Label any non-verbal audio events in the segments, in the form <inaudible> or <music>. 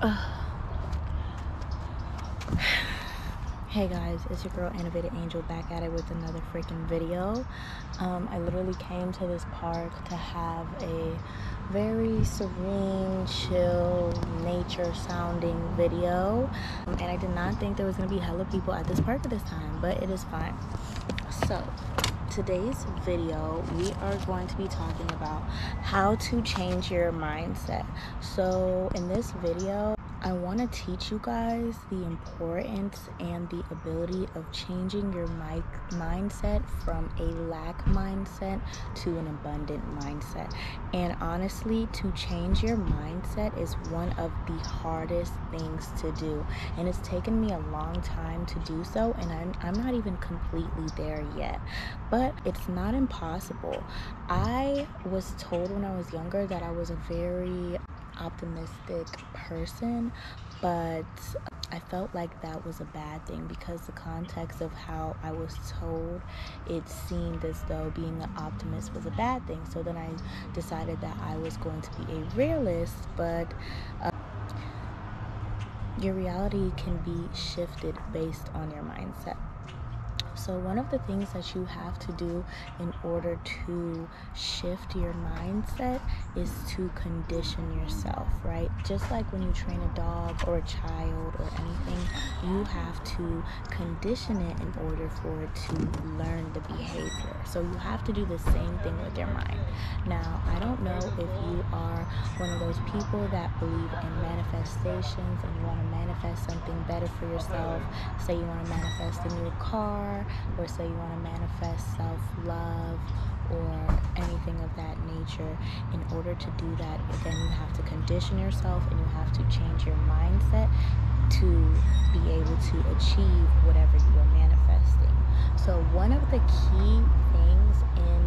<sighs> Hey guys, it's your girl Anevay da Angel back at it with another freaking video. Um, I literally came to this park to have a very serene, chill, nature sounding video. Um, and I did not think there was gonna be hella people at this park at this time, but it is fine. So, today's video we are going to be talking about how to change your mindset. So in this video I want to teach you guys the importance and the ability of changing your mic mindset from a lack mindset to an abundant mindset. And honestly, to change your mindset is one of the hardest things to do. And it's taken me a long time to do so, and I'm, I'm not even completely there yet. But it's not impossible. I was told when I was younger that I was a very optimistic person, but I felt like that was a bad thing because the context of how I was told it seemed as though being an optimist was a bad thing. So then I decided that I was going to be a realist, but uh, your reality can be shifted based on your mindset. So, one of the things that you have to do in order to shift your mindset is to condition yourself, right? Just like when you train a dog or a child or anything, you have to condition it in order for it to learn the behavior. So, you have to do the same thing with your mind. Now, I don't know if you are one of those people that believe in manifestations and you want to manifest something better for yourself. Say you want to manifest a new car or say you want to manifest self love or anything of that nature. In order to do that, then you have to condition yourself and you have to change your mindset to be able to achieve whatever you are manifesting. So, one of the key things in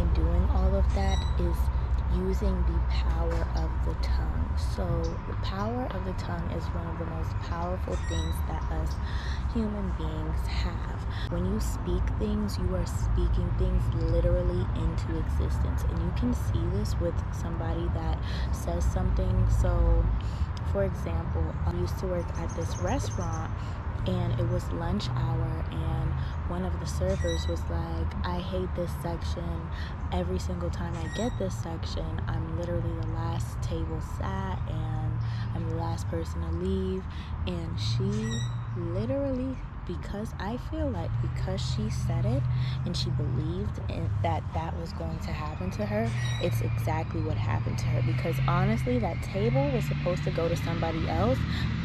in doing all of that is using the power of the tongue. So, the power of the tongue is one of the most powerful things that us human beings have. When you speak things, you are speaking things literally into existence. And you can see this with somebody that says something. So, for example, I used to work at this restaurant and it was lunch hour and one of the servers was like i hate this section. Every single time i get this section i'm literally the last table sat and i'm the last person to leave. And she literally because I feel like because she said it and she believed in, that that was going to happen to her, it's exactly what happened to her. Because honestly, that table was supposed to go to somebody else,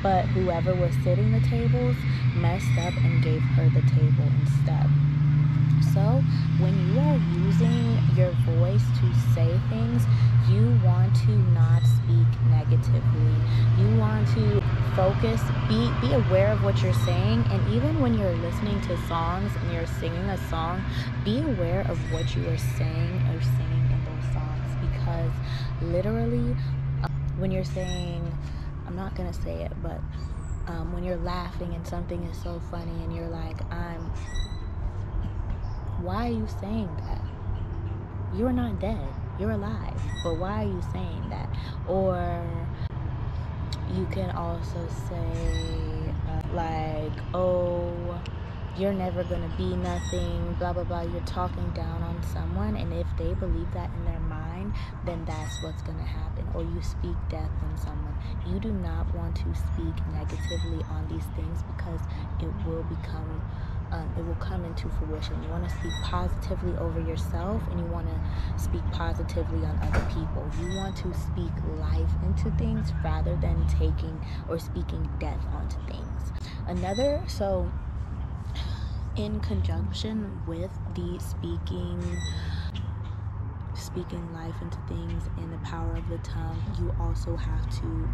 but whoever was sitting the tables messed up and gave her the table instead. So, when you are using your voice to say things, you want to not speak negatively. You want to focus, be be aware of what you're saying, and even when you're listening to songs and you're singing a song, be aware of what you are saying or singing in those songs because literally uh, when you're saying I'm not to say it, but um, when you're laughing and something is so funny and you're like, I'm why are you saying that? You're not dead. You're alive. But why are you saying that? Or you can also say, uh, like, oh, you're never gonna be nothing, blah blah blah. You're talking down on someone, and if they believe that in their mind, then that's what's gonna happen. Or you speak death on someone. You do not want to speak negatively on these things because it will become um, it will come into fruition. You want to speak positively over yourself and you want to speak positively on other people. You want to speak life into things rather than taking or speaking death onto things. Another, so in conjunction with the speaking speaking life into things and the power of the tongue you also have to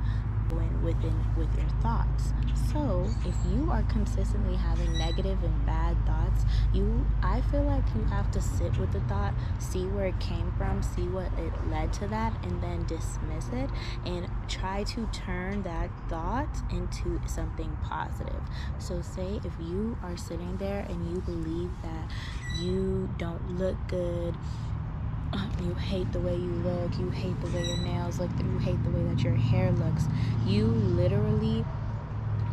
in within with your thoughts. So if you are consistently having negative and bad thoughts, you I feel like you have to sit with the thought, see where it came from, see what it led to that, and then dismiss it and try to turn that thought into something positive. So say if you are sitting there and you believe that you don't look good you hate the way you look, you hate the way your nails look, you hate the way that your hair looks. You literally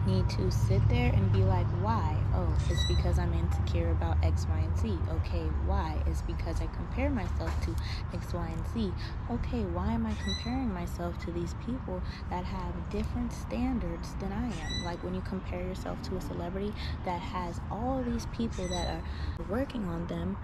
need to sit there and be like, why? Oh, it's because I'm insecure about X, Y, and Z. Okay, why? It's because I compare myself to X, Y, and Z. Okay, why am I comparing myself to these people that have different standards than I am? Like when you compare yourself to a celebrity that has all these people that are working on them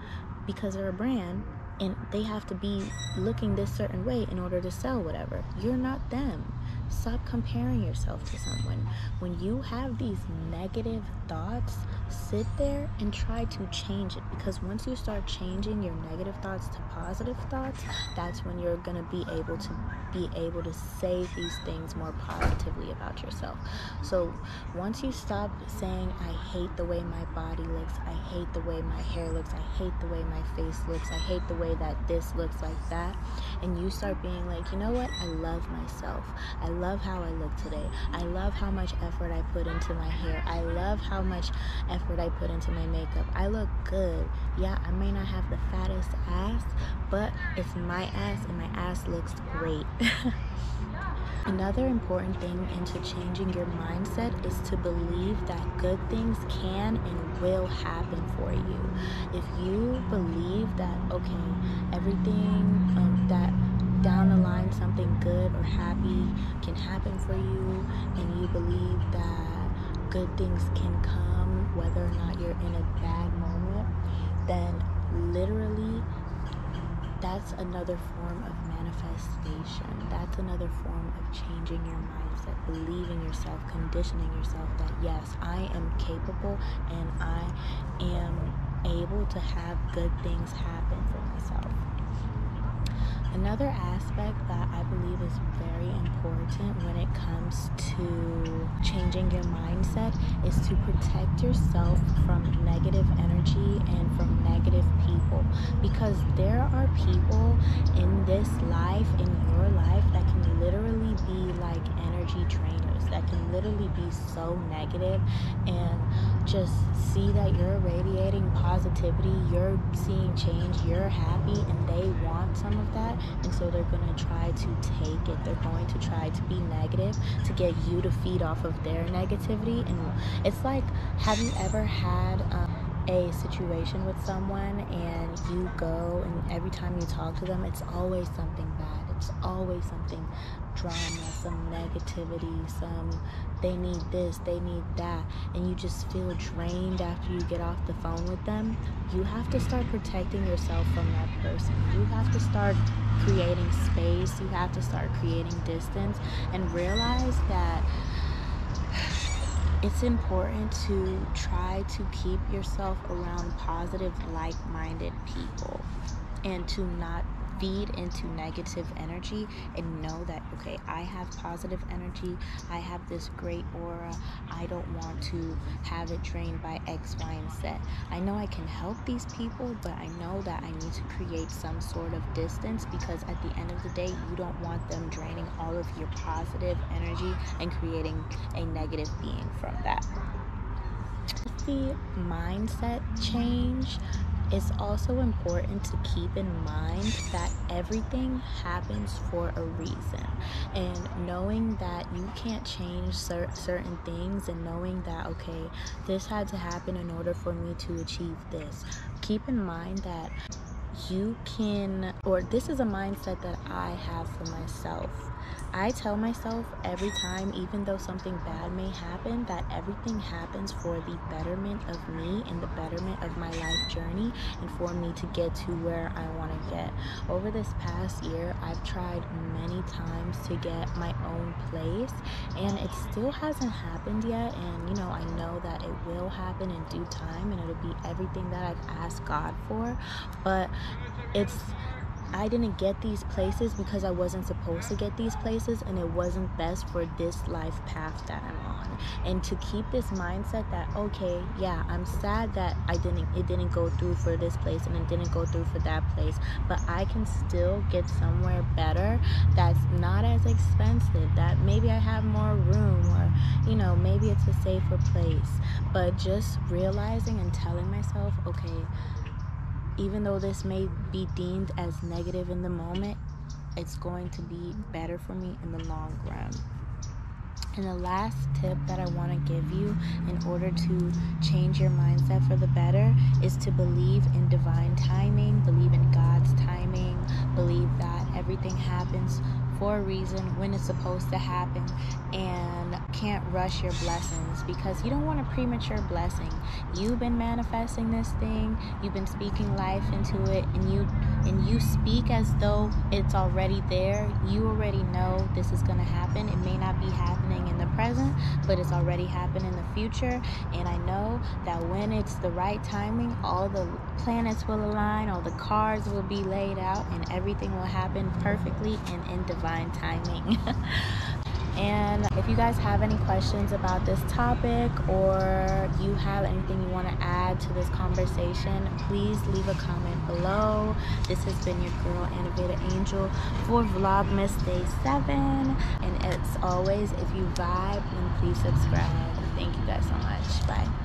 because they're a brand and they have to be looking this certain way in order to sell whatever. You're not them. Stop comparing yourself to someone. When you have these negative thoughts, sit there and try to change it because once you start changing your negative thoughts to positive thoughts, that's when you're going to be able to be able to say these things more positively about yourself. So, once you stop saying I hate the way my body looks, I hate the way my hair looks, I hate the way my face looks, I hate the way that this looks like that, and you start being like, "You know what? I love myself. I love how I look today. I love how much effort I put into my hair. I love how much effort I put into my makeup. I look good. Yeah, I may not have the fattest ass, but it's my ass and my ass looks great. <laughs> Another important thing into changing your mindset is to believe that good things can and will happen for you. If you believe that, okay, everything um, that down the line something good or happy can happen for you, and you believe that good things can come whether or not you're in a bad moment, then literally that's another form of manifestation. That's another form of changing your mindset, believing yourself, conditioning yourself that yes, I am capable and I am able to have good things happen for myself. Another aspect that I believe is very important when it comes to changing your mindset is to protect yourself from negative energy and from negative people. Because there are people in this life, in your life, that can literally be like energy drainers, that can literally be so negative and just see that you're radiating positivity, you're seeing change, you're happy, and they want some of that. And so they're going to try to take it. They're going to try to be negative to get you to feed off of their negativity. And it's like, have you ever had. Um, a situation with someone and you go and every time you talk to them it's always something bad it's always something drama some negativity some they need this they need that and you just feel drained after you get off the phone with them you have to start protecting yourself from that person. You have to start creating space you have to start creating distance and realize that it's important to try to keep yourself around positive, like minded people and to not feed into negative energy and know that okay i have positive energy i have this great aura i don't want to have it drained by x y and z. I know i can help these people but i know that i need to create some sort of distance because at the end of the day you don't want them draining all of your positive energy and creating a negative being from that. The mindset change it's also important to keep in mind that everything happens for a reason. And knowing that you can't change cer- certain things and knowing that, okay, this had to happen in order for me to achieve this. Keep in mind that you can, or this is a mindset that I have for myself I tell myself every time, even though something bad may happen, that everything happens for the betterment of me and the betterment of my life journey and for me to get to where I want to get. Over this past year, I've tried many times to get my own place and it still hasn't happened yet. And you know, I know that it will happen in due time and it'll be everything that I've asked God for, but it's I didn't get these places because I wasn't supposed to get these places and it wasn't best for this life path that I'm on. And to keep this mindset that okay, yeah, I'm sad that I didn't it didn't go through for this place and it didn't go through for that place, but I can still get somewhere better that's not as expensive. That maybe I have more room or you know, maybe it's a safer place. But just realizing and telling myself, okay, even though this may be deemed as negative in the moment, it's going to be better for me in the long run. And the last tip that I want to give you in order to change your mindset for the better is to believe in divine timing, believe in God's timing, believe that everything happens for a reason when it's supposed to happen and can't rush your blessings because you don't want a premature blessing. You've been manifesting this thing, you've been speaking life into it and you and you speak as though it's already there. You already know this is going to happen. It may not be happening in the present, but it's already happened in the future and I know that when it's the right timing, all the planets will align, all the cards will be laid out and everything will happen perfectly and in divine divine timing. <laughs> and if you guys have any questions about this topic or you have anything you want to add to this conversation, please leave a comment below. This has been your girl, Anevay da Angel, for Vlogmas Day 7. And as always, if you vibe, then please subscribe. Thank you guys so much. Bye.